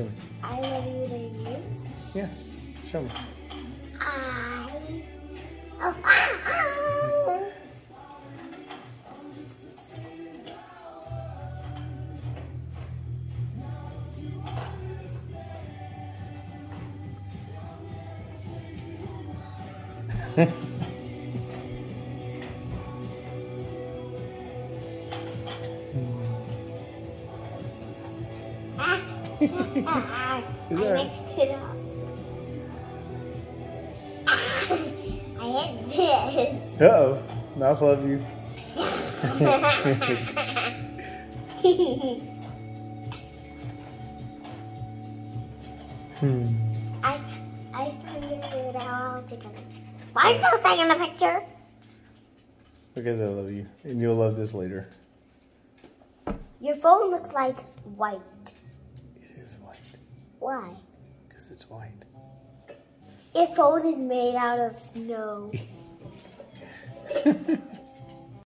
Show me. I love you. Yeah. Show me. I. Oh, ah, ah. I mixed it up. I hit this. Uh oh. Mouth love you. Hmm. I I didn't it all together. Why still taking a picture? Because I love you. And you'll love this later. Your phone looks like white. Is white. Why? Because it's white. Your phone is made out of snow.